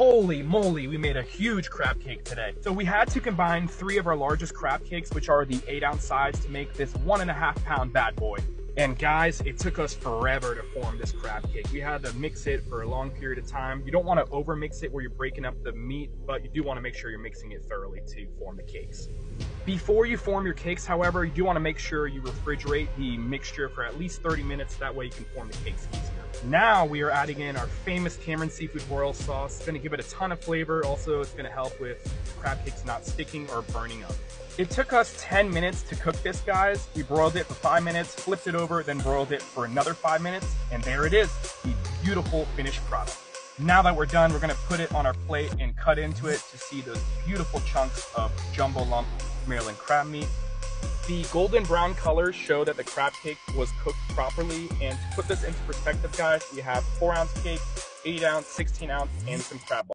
Holy moly, we made a huge crab cake today. So we had to combine three of our largest crab cakes, which are the eight ounce size to make this one and a half pound bad boy. And guys, it took us forever to form this crab cake. We had to mix it for a long period of time. You don't want to over mix it where you're breaking up the meat, but you do want to make sure you're mixing it thoroughly to form the cakes. Before you form your cakes, however, you do want to make sure you refrigerate the mixture for at least 30 minutes. That way you can form the cakes easier. Now we are adding in our famous Cameron Seafood Royal Sauce. It's to give it a ton of flavor. Also, it's to help with crab cakes not sticking or burning up. It took us 10 minutes to cook this, guys. We broiled it for five minutes, flipped it over, then broiled it for another five minutes, and there it is, the beautiful finished product. Now that we're done, we're gonna put it on our plate and cut into it to see those beautiful chunks of jumbo lump Maryland crab meat. The golden brown colors show that the crab cake was cooked properly. And to put this into perspective, guys, we have four ounce cake, eight ounce, 16 ounce, and some crab balls.